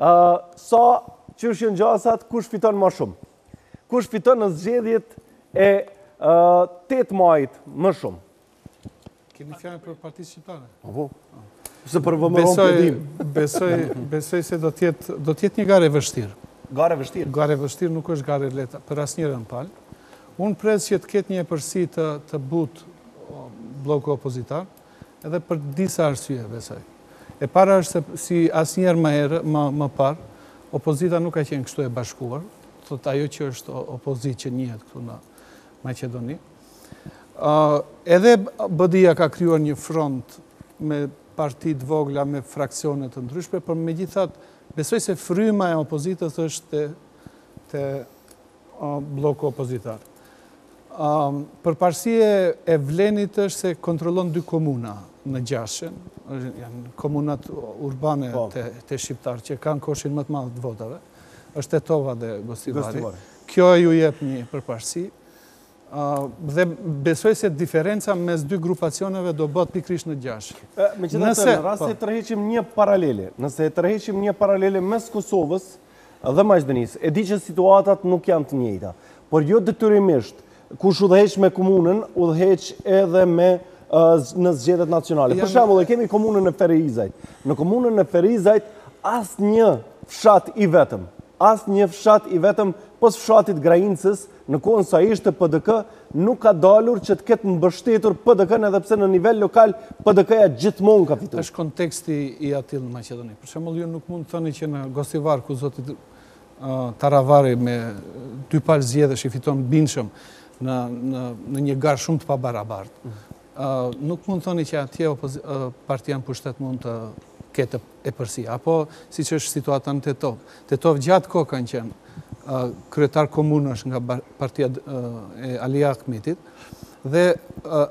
Ahh sa qysh jon gjasat kush fiton ma shum kush fiton në zgjedhjet e tetë majit më shum kemi fjalën për partitë shqiptare po se për VMRO-n po e dim besoj besoj se do të jetë do të jetë një garë e vështirë garë e vështirë garë e vështirë nuk është garë e lehtë për asnjërën palë unë pres që të ketë një epërsi të butë blloku opozitar Edhe për disa arsye, besoj. E para është se, si asnjëherë më, më parë, opozita nuk ka qenë kështu e bashkuar, do thotë ajo që është opozitë që njihet këtu në Maqedoni. Ë, edhe BDI-ja ka krijuar një front me parti të vogla, me fraksione të ndryshme, por megjithatë, besoj se fryma e opozitës është te bloku opozitar. Përparësi e Vlenit është se kontrollon dy komuna në gjashtën, janë komunat urbane, po, te shqiptarët që kanë koshin më të madh të votave, është Tetova dhe Gostivari. Kjo ju jep një përparësi. Dhe besoj se diferenca mes dy grupacioneve do bëhet pikërisht në gjashtë. Me që në rast e, po, tërheqim një paralele, nëse e tërheqim një paralele mes Kosovës, Dhe Maqedonisë. E di që situatat nuk janë të njëjta, por jo detyrimisht. Kush udhëheq me komunën, udhëheq edhe me në zgjedhjet nacionale. Për shembull, e kemi komunën e Ferizajt. Në komunën e Ferizajt asnjë fshat i vetëm, asnjë fshat i vetëm pos fshatit Graincës Në kohën sa ishte PDK, nuk ka dalur që të ketë mbështetur PDK-në edhe pse në nivel lokal PDK-ja gjithmonë ka fituar. Është konteksti i atillë në Maqedoni. Për shembull, ju nuk mund të thoni që në Gostivar, ku zoti Taravari me dy palë zgjedhjesh i fiton bindshëm në në një garë shumë të pabarabartë, nuk mund të thoni që atje partia në pushtet mund të ketë epërsi apo siç është situata në Tetovë. Tetovë gjatë kohë kanë qenë kryetarë komunash nga partia e Ali Ahmetit dhe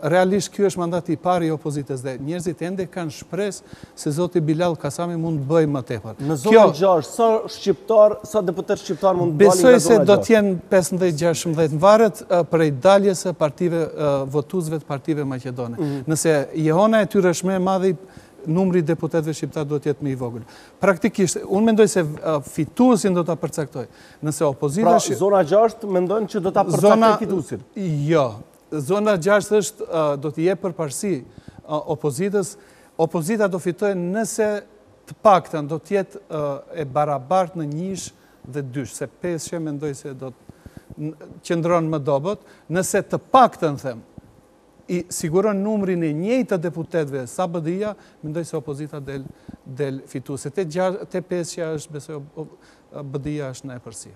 realisht ky është mandati i parë i opozitës dhe njerëzit ende kanë shpresë se zoti Bilal Kasami mund të bëjë më tepër. Në zonën 6, sa shqiptar, sa deputetë shqiptarë mund të dalin nga zona 6? Besoj se do të jenë 15-16, varet prej daljes së partive, votuesve të partive maqedone. Nëse jehona e tyre është më e madhe numri i deputetëve shqiptarë do të jetë më i vogël. Praktikisht, unë mendoj se fituesin do ta përcaktojë. Nëse opozita Pra, zona 6 mendoni që do ta përcaktojë fituesin. Jo. Zona 6 është do t'i jep përparësi opozitës. Opozita do fitojë nëse të paktën do të jetë e barabartë në njësh dhe dysh, se në pesë mendoj se do të qëndron më dobët, nëse të paktën them, i siguron numrin e njëjtë të deputetëve sa PD-ja, mendoj se opozita del fituese. Te pesa është, besoj PD-ja është në epërsi.